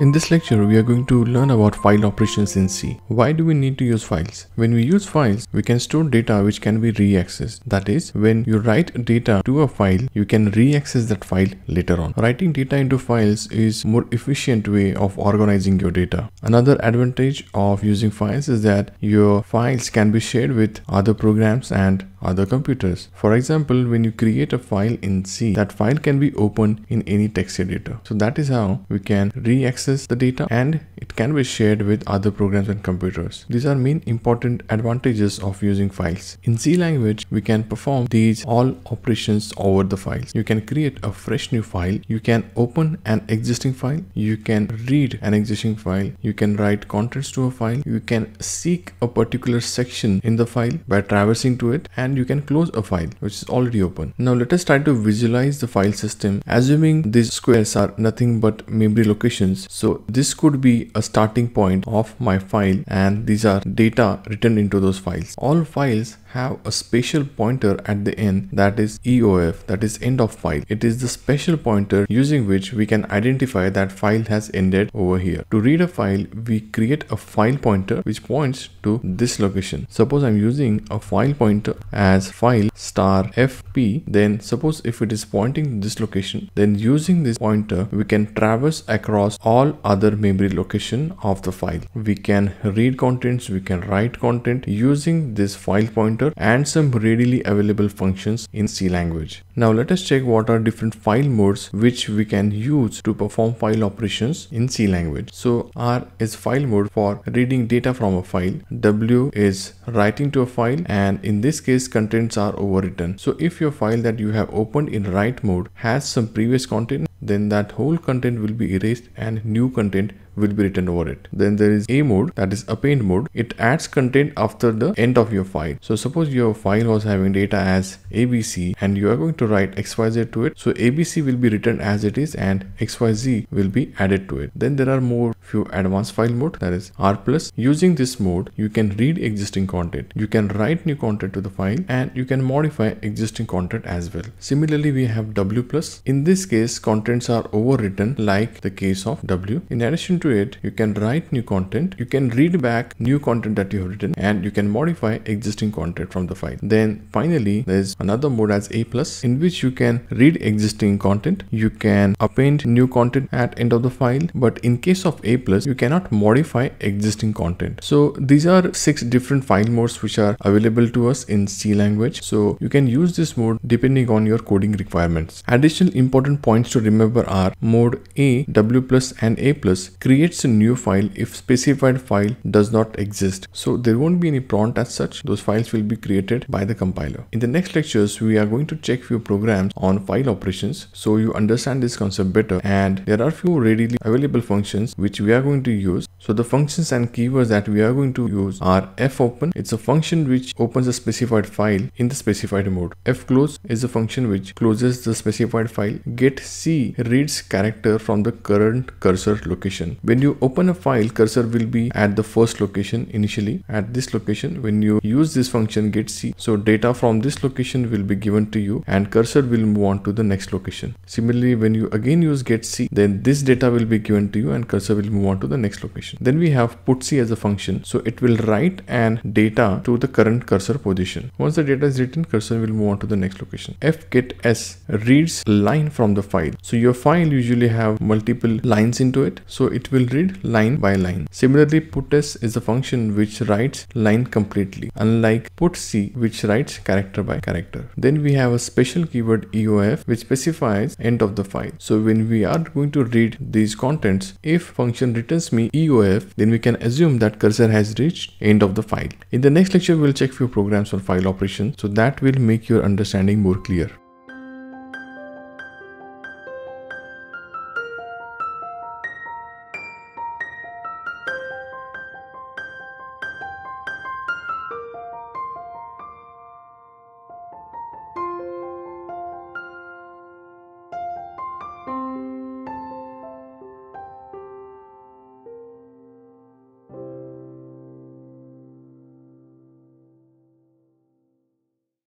In this lecture, we are going to learn about file operations in C. Why do we need to use files? When we use files, we can store data which can be re-accessed. That is, when you write data to a file, you can re-access that file later on. Writing data into files is more efficient way of organizing your data. Another advantage of using files is that your files can be shared with other programs and other computers. For example, when you create a file in C, that file can be opened in any text editor. So that is how we can re-access the data and it can be shared with other programs and computers. These are main important advantages of using files. In C language, we can perform these all operations over the files. You can create a fresh new file. You can open an existing file. You can read an existing file. You can write contents to a file. You can seek a particular section in the file by traversing to it and and you can close a file which is already open. Now let us try to visualize the file system assuming these squares are nothing but memory locations. So this could be a starting point of my file and these are data written into those files. All files have a special pointer at the end that is EOF that is end of file. It is the special pointer using which we can identify that file has ended over here. To read a file we create a file pointer which points to this location. Suppose I'm using a file pointer as file star fp then suppose if it is pointing to this location then using this pointer we can traverse across all other memory location of the file. We can read contents we can write content using this file pointer and some readily available functions in C language. Now let us check what are different file modes which we can use to perform file operations in C language. So R is file mode for reading data from a file. W is writing to a file and in this case contents are overwritten. So if your file that you have opened in write mode has some previous content then that whole content will be erased and new content will be written over it. Then there is A mode that is append mode. It adds content after the end of your file. So suppose your file was having data as ABC and you are going to write XYZ to it. So ABC will be written as it is and XYZ will be added to it. Then there are more few advanced file mode that is R plus. Using this mode you can read existing content. You can write new content to the file and you can modify existing content as well. Similarly we have W plus. In this case contents are overwritten like the case of W. In addition to it, you can write new content, you can read back new content that you have written, and you can modify existing content from the file. Then finally, there's another mode as A in which you can read existing content, you can append new content at end of the file, but in case of A plus, you cannot modify existing content. So these are six different file modes which are available to us in C language. So you can use this mode depending on your coding requirements. Additional important points to remember are mode A, W and A creates a new file if specified file does not exist. So there won't be any prompt as such. Those files will be created by the compiler. In the next lectures, we are going to check few programs on file operations so you understand this concept better and there are few readily available functions which we are going to use. So the functions and keywords that we are going to use are fopen. It's a function which opens a specified file in the specified mode. fclose is a function which closes the specified file. getc reads character from the current cursor location. When you open a file, cursor will be at the first location initially at this location. When you use this function getc, so data from this location will be given to you and cursor will move on to the next location. Similarly, when you again use getc, then this data will be given to you and cursor will move on to the next location. Then we have putc as a function. So it will write and data to the current cursor position. Once the data is written, cursor will move on to the next location. fgets reads line from the file. So your file usually have multiple lines into it. So will read line by line. Similarly, putS is a function which writes line completely, unlike putc which writes character by character. Then we have a special keyword EOF which specifies end of the file. So when we are going to read these contents, if function returns me EOF, then we can assume that cursor has reached end of the file. In the next lecture, we'll check few programs for file operations so that will make your understanding more clear.